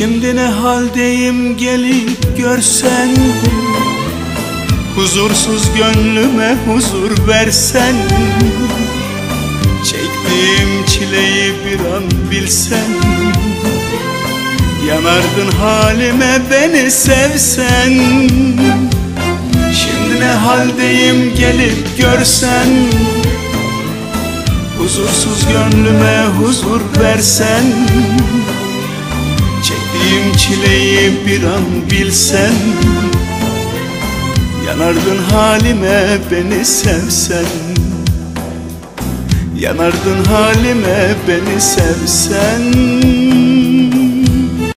Şimdi ne haldeyim gelip görsen? Huzursuz gönlüme huzur versen? Çektiğim çileyi bir an bilsen? Yanardın halime beni sevsen? Şimdi ne haldeyim gelip görsen? Huzursuz gönlüme huzur versen Çektiğim çileyi bir an bilsen. Yanardın halime beni sevsen. Yanardın halime beni sevsen